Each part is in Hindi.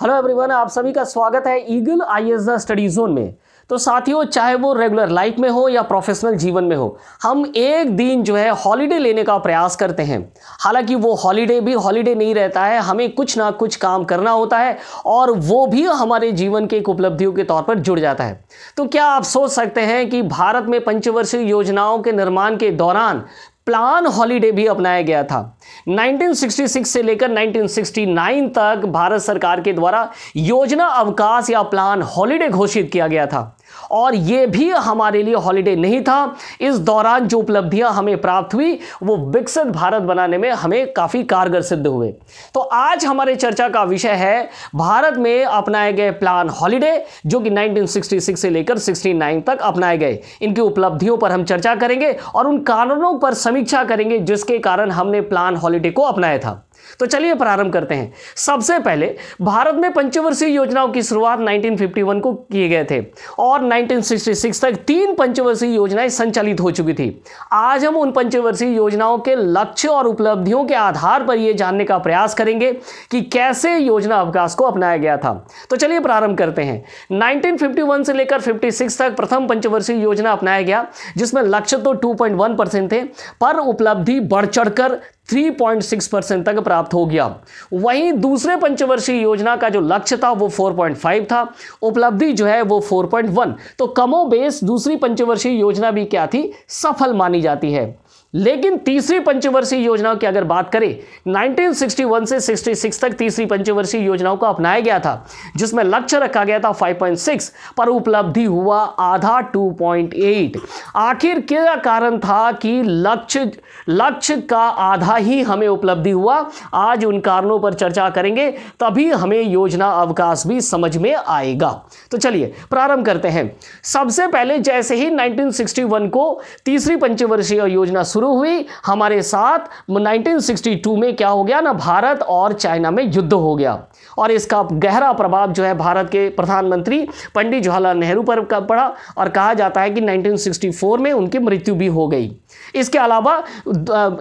हेलो एवरीवन आप सभी का स्वागत है eagle I S study zone में। तो साथियों, चाहे वो रेगुलर लाइफ में हो या प्रोफेशनल जीवन में हो, हम एक दिन जो है हॉलीडे लेने का प्रयास करते हैं। हालाँकि वो हॉलीडे भी हॉलीडे नहीं रहता है, हमें कुछ ना कुछ काम करना होता है और वो भी हमारे जीवन के एक उपलब्धियों के तौर पर जुड़ जाता है। तो क्या आप सोच सकते हैं कि भारत में पंचवर्षीय योजनाओं के निर्माण के दौरान प्लान हॉलीडे भी अपनाया गया था। 1966 से लेकर 1969 तक भारत सरकार के द्वारा योजना, अवकाश या प्लान हॉलीडे घोषित किया गया था। और ये भी हमारे लिए हॉलीडे नहीं था। इस दौरान जो उपलब्धियाँ हमें प्राप्त हुई, वो विकसित भारत बनाने में हमें काफ़ी कारगर सिद्ध हुए। तो आज हमारे चर्चा का विषय है, भारत में अपनाए गए प्लान हॉलीडे जो कि 1966 से लेकर 69 तक अपनाए गए। इनकी उपलब्धियों पर हम चर्चा करेंगे और उन कारणों पर समीक्षा करेंगे, जिसके कारण हमने प्लान हॉलीडे को अपनाया था। तो चलिए प्रारंभ करते हैं। सबसे पहले, भारत में पंचवर्षीय योजनाओं की शुरुआत 1951 को किए गए थे और 1966 तक तीन पंचवर्षीय योजनाएँ संचालित हो चुकी थी। आज हम उन पंचवर्षीय योजनाओं के लक्ष्य और उपलब्धियों के आधार पर यह जानने का प्रयास करेंगे कि कैसे योजना अवकाश को अपनाया गया था। तो चलिए प्रारंभ करते हैं। 1951 से लेकर 56 तक प्रथम पंचवर्षीय योजना अपनाया गया, जिसमें लक्ष्य तो 2.1 परसेंट थे, पर उपलब्धि बढ़ चढ़कर 3.6 परसेंट तक प्राप्त हो गया। वहीं दूसरे पंचवर्षीय योजना का जो लक्ष्य था, वो 4.5 था। उपलब्धि जो है, वो 4.1 तो कमो बेस दूसरी पंचवर्षीय योजना भी क्या थी? सफल मानी जाती है। लेकिन तीसरी पंचवर्षीय योजनाओं की अगर बात करें 1961 से 66 तक तीसरी पंचवर्षीय योजनाओं को अपनाया गया था, जिसमें लक्ष्य रखा गया था 5.6 पर उपलब्धि हुआ आधा 2.8 आखिर क्या कारण था कि लक्ष्य लक्ष्य का आधा ही हमें उपलब्धि हुआ? आज उन कारणों पर चर्चा करेंगे, तभी हमें योजना अवकाश भी समझ में आएगा। तो चलिए, प्रारंभ करते हैं। सबसे पहले जैसे ही 1961 को तीसरी पंचवर्षीय योजना शुरू हुई। हमारे साथ 1962 में क्या हो गया ना, भारत और चाइना में युद्ध हो गया। और इसका गहरा प्रभाव जो है भारत के प्रधानमंत्री पंडित जवाहरलाल नेहरू पर पड़ा और कहा जाता है कि 1964 में उनकी मृत्यु भी हो गई। इसके अलावा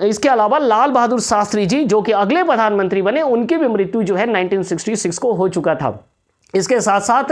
इसके अलावा लाल बहादुर शास्त्री जी, जो कि अगले प्रधानमंत्री बने, उनकी भी मृत्यु जो है 1966 को हो चुका था। इसके साथ साथ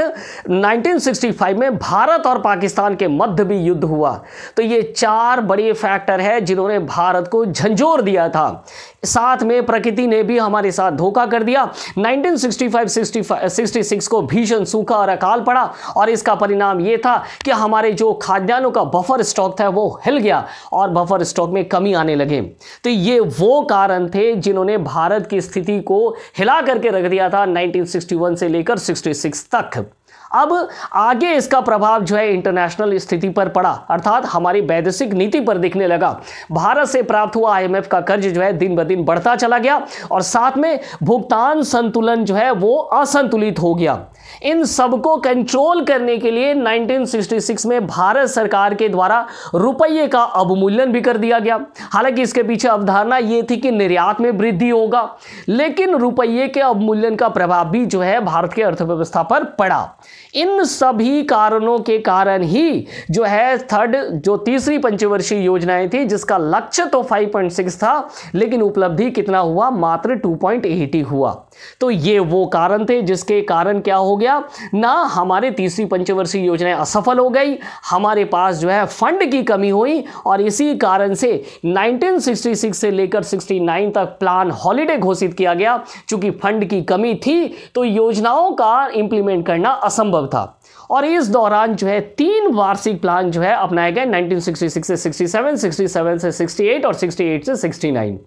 1965 में भारत और पाकिस्तान के मध्य भी युद्ध हुआ। तो ये चार बड़े फैक्टर है जिन्होंने भारत को झंझोर दिया था। साथ में प्रकृति ने भी हमारे साथ धोखा कर दिया। 1965-66 को भीषण सूखा और अकाल पड़ा और इसका परिणाम यह था कि हमारे जो खाद्यान्नों का बफर स्टॉक था वो हिल गया और बफर स्टॉक में कमी आने लगे। तो ये वो कारण थे जिन्होंने भारत की स्थिति को हिला करके रख दिया था 1961 से लेकर 66 तक। अब आगे इसका प्रभाव जो है इंटरनेशनल स्थिति पर पड़ा। अर्थात हमारी वैदेशिक नीति पर दिखने लगा। भारत से प्राप्त हुआ आईएमएफ का कर्ज जो है दिन ब दिन बढ़ता चला गया और साथ में भुगतान संतुलन जो है वो असंतुलित हो गया। इन सबको कंट्रोल करने के लिए 1966 में भारत सरकार के द्वारा रुपये का अवमूल्यन भी कर दिया गया। हालाँकि इसके पीछे अवधारणा यह थी कि निर्यात में वृद्धि होगा, लेकिन रुपये के अवमूल्यन का प्रभाव भी जो है भारत के अर्थव्यवस्था पर पड़ा। इन सभी कारणों के कारण ही जो है थर्ड जो तीसरी पंचवर्षीय योजनाएँ थी, जिसका लक्ष्य तो 5.6 था, लेकिन उपलब्धि कितना हुआ? मात्र 2.8 हुआ। तो ये वो कारण थे जिसके कारण क्या हो गया? ना हमारे तीसरी पंचवर्षीय योजनाएँ असफल हो गई, हमारे पास जो है फंड की कमी हुई और इसी कारण से 1966 से लेकर 69 तक प्लान हॉलीडे घोषित किया गया, चूँकि फंड की कमी थी तो योजनाओं का इंप्लीमेंट करना असंभव था। और इस दौरान जो है तीन वार्षिक प्लान जो है अपनाए गए 1966 से 67, 67 से 68 और 68 से 69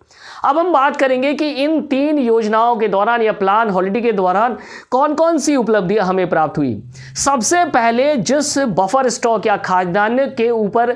अब हम बात करेंगे कि इन तीन योजनाओं के दौरान या प्लान हॉलिडे के दौरान कौन कौन सी उपलब्धियाँ हमें प्राप्त हुई। सबसे पहले जिस बफर स्टॉक या खाद्यान्न के ऊपर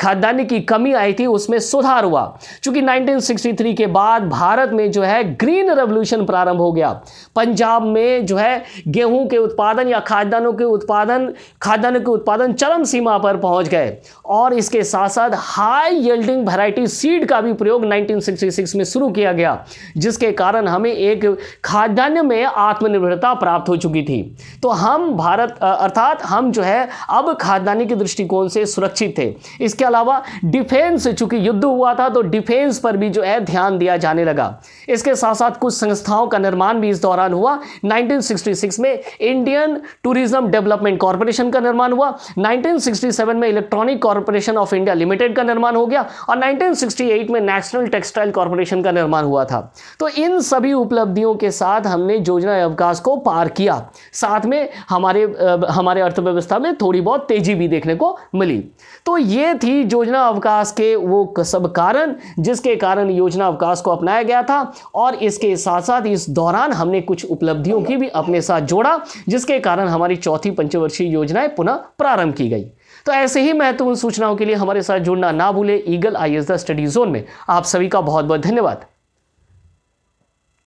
खाद्यान्न की कमी आई थी उसमें सुधार हुआ। क्योंकि 1963 के बाद भारत में जो है ग्रीन रेवोल्यूशन प्रारंभ हो गया। पंजाब में जो है गेहूँ के उत्पादन या खाद्यान्नों के उत्पादन उत्पादन, खाद्यान्न के उत्पादन चरम सीमा पर पहुँच गए। और इसके साथ साथ हाई यील्डिंग वैरायटी सीड का भी प्रयोग 1966 में शुरू किया गया, जिसके कारण हमें एक खाद्यान्न में आत्मनिर्भरता प्राप्त हो चुकी थी। तो हम भारत अर्थात हम जो है, अब खाद्यान्न के दृष्टिकोण से सुरक्षित थे। इसके अलावा डिफेंस चूँकि युद्ध हुआ था तो डिफेंस पर भी जो है ध्यान दिया जाने लगा। इसके साथ साथ कुछ संस्थाओं का निर्माण भी इस दौरान हुआ। 1966 में इंडियन टूरिज़्म डेवलपमेंट कॉरपोरेशन का निर्माण हुआ। 1967 में Electronic Corporation of India Limited का निर्माण हो गया और 1968 में नेशनल टेक्सटाइल कॉरपोरेशन का निर्माण हुआ था। तो इन सभी उपलब्धियों के साथ हमने योजना अवकाश को पार किया। साथ में हमारे हमारे अर्थव्यवस्था में थोड़ी बहुत तेज़ी भी देखने को मिली। तो ये थी योजना अवकाश के वो सब कारण, जिसके कारण योजना अवकाश को अपनाया गया था और इसके साथ साथ इस दौरान हमने कुछ उपलब्धियों की भी अपने साथ जोड़ा, जिसके कारण हमारी चौथी पंचवर्षीय योजनाएँ पुनः प्रारंभ की गई। तो ऐसे ही महत्वपूर्ण सूचनाओं के लिए हमारे साथ जुड़ना ना भूले, Eagle IAS the study zone में। आप सभी का बहुत बहुत धन्यवाद।